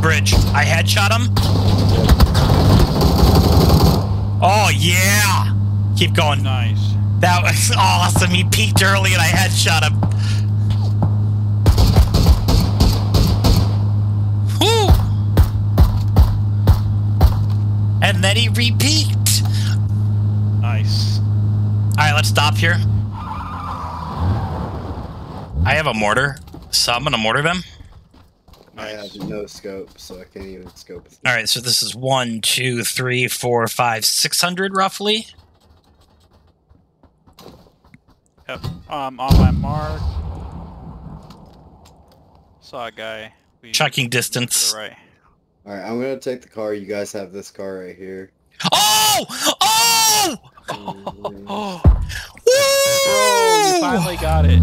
bridge. I headshot him. Oh yeah! Keep going. Nice. That was awesome. He peeked early and I headshot him. Whew. And then he repeaked. Nice. All right, let's stop here. I have a mortar, so I'm gonna mortar them. I have no scope, so I can't even scope. All right, so this is one, two, three, four, five, six hundred roughly. Yep. Um, on my mark. Saw a guy. We Checking distance. right. All right, I'm gonna take the car. You guys have this car right here. Oh! Oh! Oh, Woo! bro, you finally got it.